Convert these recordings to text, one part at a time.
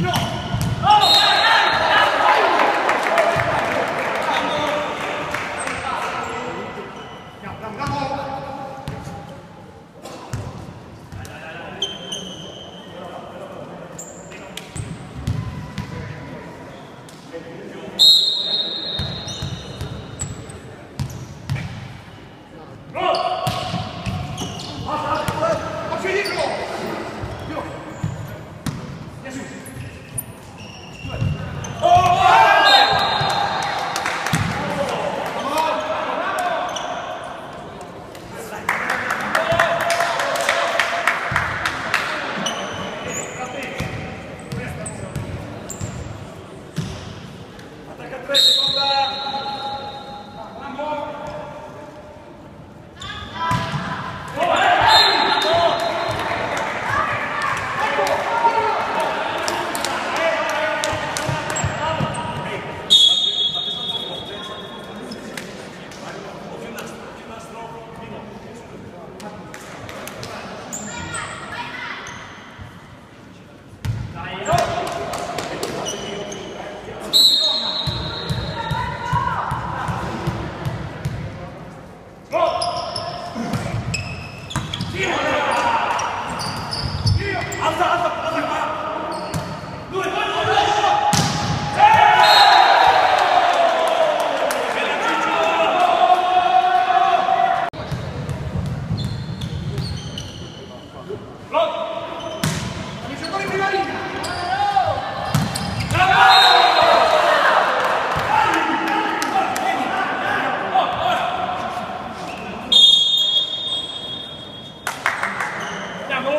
No!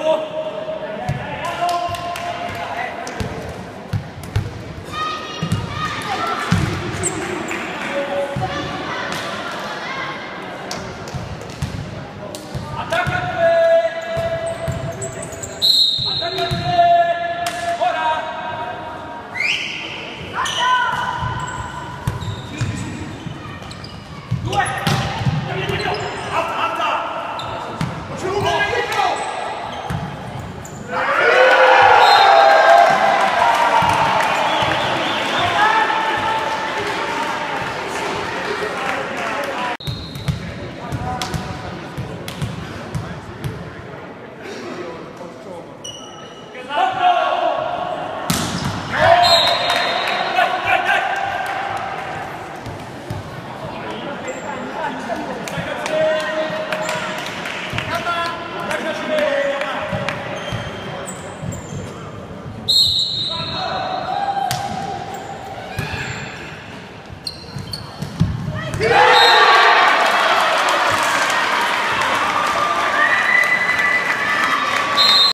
어.